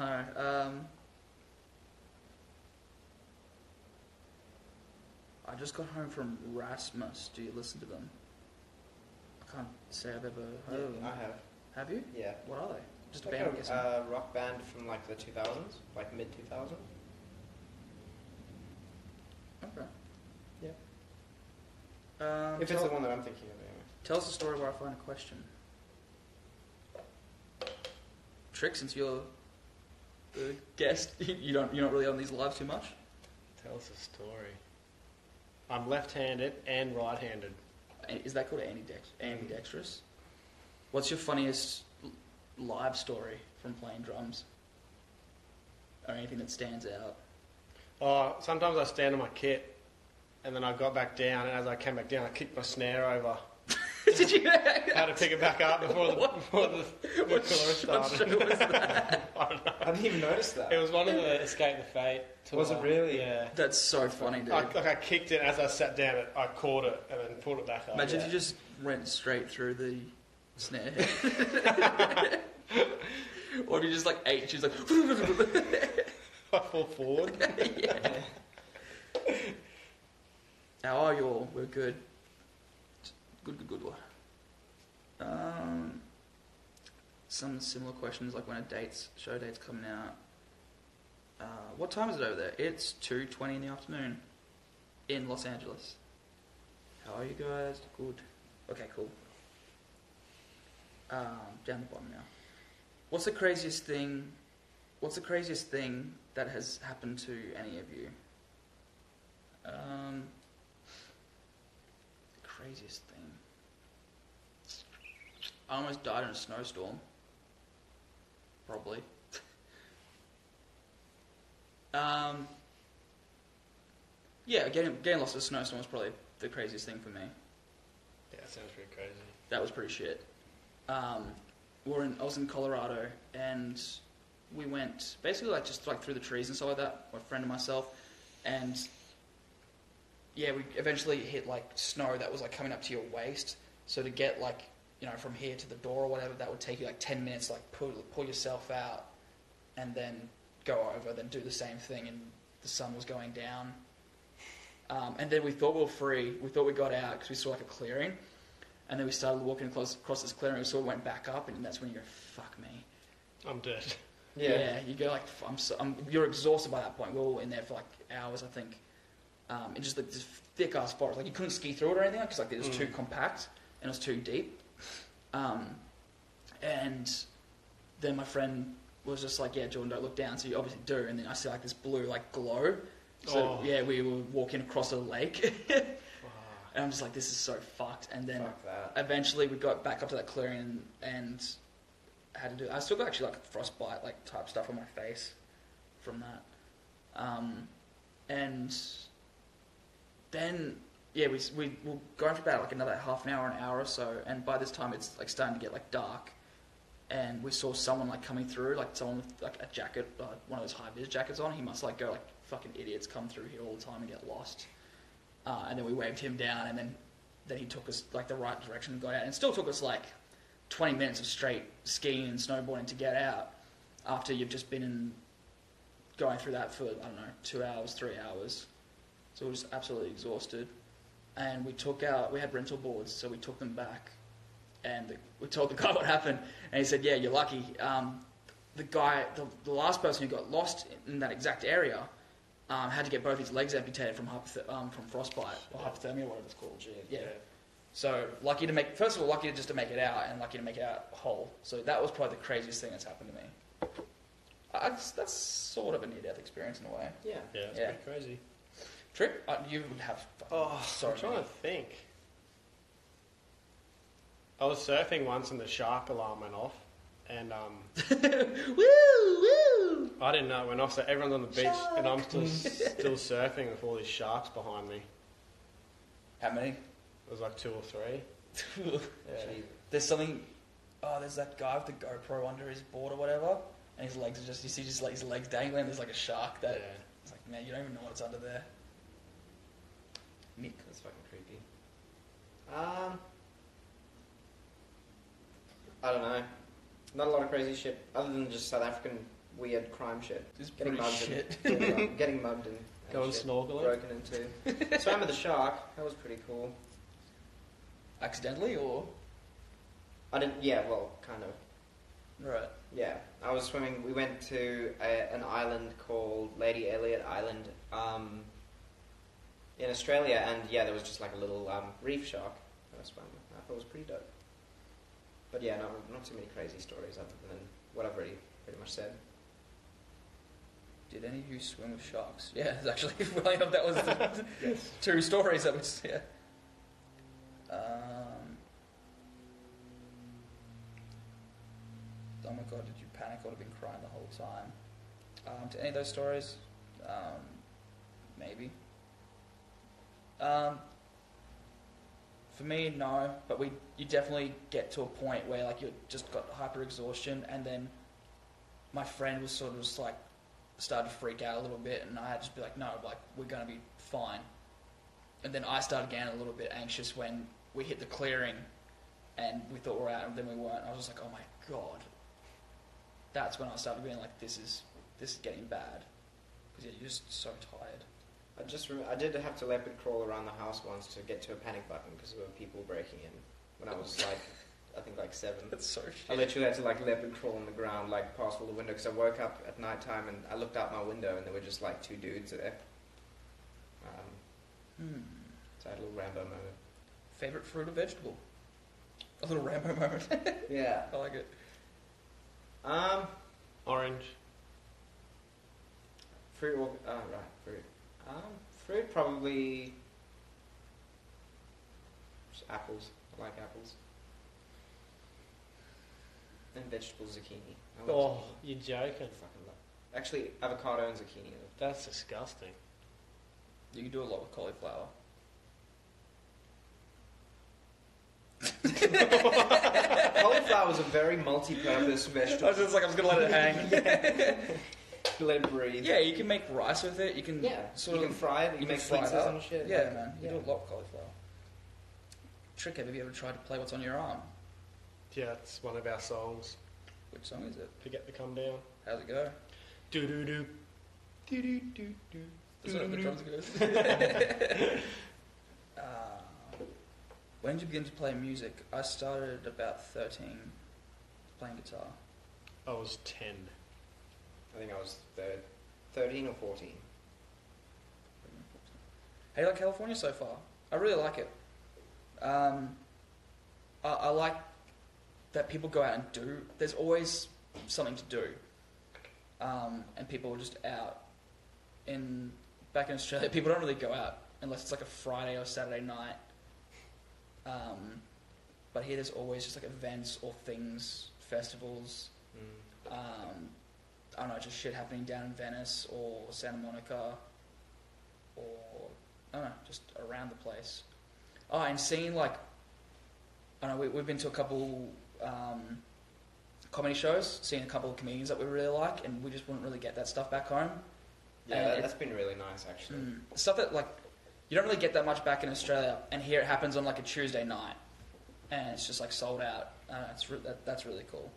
No. Um, I just got home from Rasmus. Do you listen to them? I can't say I've ever heard of them. I have. Have you? Yeah. What are they? Just a band, a uh, rock band from like the 2000s, like mid 2000s. okay. Yeah. Um, If it's the one that I'm thinking of, anyway. tell us a story where I find a question. Trick, since you're the guest, you don't you're not really on these lives too much. Tell us a story. I'm left-handed and right-handed. Is that called ambidex- ambidextrous? What's your funniest l- live story from playing drums? Or anything that stands out? Oh, sometimes I stand on my kit, and then I got back down, and as I came back down, I kicked my snare over. Did you? I had to pick it back up before the, before the, the What chorus sh- what started. show was that? I don't know. I didn't even notice that. It was one of the Escape the Fate. Tour. Was it really? Yeah. That's so funny, dude. I, like I kicked it as I sat down. It, I caught it and then pulled it back up. Imagine yeah. if you just went straight through the snare. or if you just like ate, she's like. I fall forward. yeah. How are you all? We're good. Good, good, good. Um, some similar questions like when a date's show date's coming out. Uh, what time is it over there? It's two twenty in the afternoon in Los Angeles. How are you guys? Good. Okay, cool. Um, down the bottom now. What's the craziest thing? What's the craziest thing that has happened to any of you? Um, craziest. I almost died in a snowstorm. Probably. um, yeah, getting getting lost in a snowstorm was probably the craziest thing for me. Yeah, that sounds pretty crazy. That was pretty shit. Um, we we're in, I was in Colorado, and we went basically like just like through the trees and stuff like that. My friend and myself, and yeah, we eventually hit like snow that was like coming up to your waist. So to get like you know from here to the door or whatever, that would take you like ten minutes. Like pull pull yourself out, and then go over, then do the same thing. And the sun was going down. Um, and then we thought we were free. We thought we got out because we saw like a clearing. And then we started walking across, across this clearing, We so we went back up, and that's when you go, fuck me. I'm dead. Yeah. you go like, I'm, so, I'm you're exhausted by that point. We are all in there for like hours, I think. Um, and just like this thick ass forest, like you couldn't ski through it or anything because like it was Mm. too compact and it was too deep. Um, and then my friend was just like, yeah, Jordan, don't look down. So you obviously do, and then I see like this blue like glow. So Oh. yeah, we were walking across a lake, and I'm just like, this is so fucked. And then Fuck eventually we got back up to that clearing and had to do. I still got actually like frostbite like type stuff on my face from that. Um, and then yeah, we we were going for about like another half an hour, an hour or so, and by this time it's like starting to get like dark. And we saw someone like coming through, like someone with like a jacket, uh, one of those high vis jackets on. He must like go like fucking idiots come through here all the time and get lost. Uh, and then we waved him down, and then then he took us like the right direction and got out. And still took us like 20 minutes of straight skiing and snowboarding to get out after you've just been in going through that for, I don't know, two hours, three hours. So we're just absolutely exhausted. And we took out, we had rental boards, so we took them back. And the, we told the guy what happened. And he said, Yeah, you're lucky. Um, the guy, the, the last person who got lost in that exact area, um, had to get both his legs amputated from hypothe- um, from frostbite or hypothermia, whatever it's called. Yeah. So lucky to make, first of all, lucky just to make it out, and lucky to make it out whole. So that was probably the craziest thing that's happened to me. I, that's, that's sort of a near-death experience in a way. Yeah. Yeah, it's Yeah. pretty crazy. Trip, uh, you would have. Oh, so I'm trying to think. I was surfing once and the shark alarm went off, and um, woo, woo. I didn't know it went off. So everyone's on the beach, and I'm still still surfing with all these sharks behind me. How many? It was like two or three. Yeah. There's something. Oh, there's that guy with the GoPro under his board or whatever, and his legs are just. You see, just like his legs dangling. There's like a shark that. Yeah. It's like, man, you don't even know what's under there. Nick. That's fucking creepy. Um, I don't know. Not a lot of crazy shit other than just South African weird crime shit. It's Getting mugged, shit. And, yeah, like, getting mugged and, and Going shit snorkeling. broken into. Swam with the shark. That was pretty cool. Accidentally or I didn't. Yeah, well, kind of. right? Yeah, I was swimming. We went to a, an island called Lady Elliot Island um, in Australia, and yeah, there was just like a little um, reef shark that I swam with. I thought it was pretty dope. But yeah, no, not too many crazy stories other than what I've already pretty much said. Did any of you swim with sharks? Yeah, actually that was the Yes. two stories that was yeah. Um, oh my god, did you panic or have been crying the whole time? Um, to any of those stories, um, maybe. Um, for me, no, but we you definitely get to a point where like you just got hyper exhaustion, and then my friend was sort of just like started to freak out a little bit, and I had to just be like, no, like we're gonna be fine. And then I started getting a little bit anxious when we hit the clearing, and we thought we we're out, and then we weren't. I was just like, oh my god. That's when I started being like, this is this is getting bad, because yeah, you're just so tired. I just rem- I did have to leopard crawl around the house once to get to a panic button because there were people breaking in when I was like I think like seven. That's so I literally had to like leopard crawl on the ground, like past all the window, because I woke up at night time and I looked out my window and there were just like two dudes there. Um, Hmm. so I had a little Rambo moment. Favorite fruit or vegetable? A little Rambo moment. Yeah. I like it. Um, Orange. fruit or uh, right fruit. Fruit probably just apples. I like apples. And vegetables, zucchini. I like Oh, zucchini. you're I joking. fucking love. Actually, avocado and zucchini. That's disgusting. You can do a lot with cauliflower. Cauliflower is a very multi-purpose vegetable. I vegetable. was just like, I was gonna let it hang. Let it breathe. yeah, you can make rice with it. You can Yeah, sort you of can fry it. You, you make can fry it pizzas up. and shit. Yeah, like- man. You yeah. do a lot of cauliflower. Trick, have you ever tried to play what's on your arm? Yeah, it's one of our songs. Which song is it? Forget to come down. How's it go? Do do do. Do do do do. That's what the drums goes. uh, when did you begin to play music? I started about 13 playing guitar. I was ten. I think I was thir- 13 or 14. How do you like California so far? I really like it. Um, I, I like that people go out and do. There's always something to do, um, and people are just out. In back in Australia, people don't really go out unless it's like a Friday or Saturday night. Um, but here, there's always just like events or things, festivals. Mm. Um, I don't know, just shit happening down in Venice or Santa Monica or, I don't know, just around the place. Oh, and seeing like, I don't know, we, we've been to a couple um, comedy shows, seeing a couple of comedians that we really like, and we just wouldn't really get that stuff back home. Yeah, that, that's been really nice actually. Mm. Stuff that like you don't really get that much back in Australia, and here it happens on like a Tuesday night, and it's just like sold out. Uh, it's re- that, that's really cool.